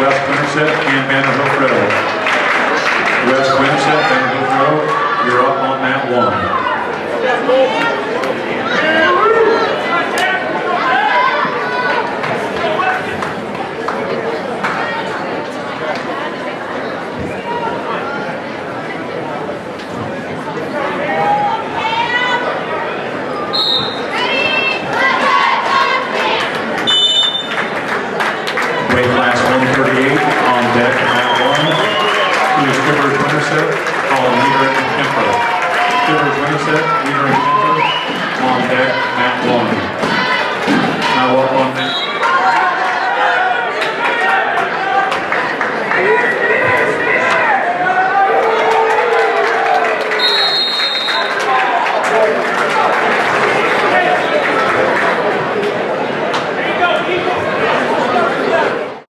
West Winterset and Vanderbilt Road.